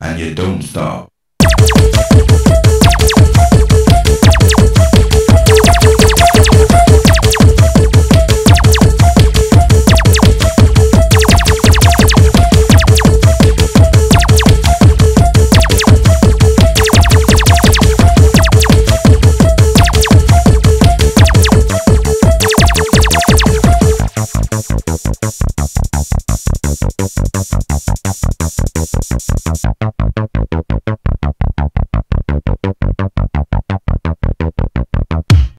and you don't stop. Thank Thank you.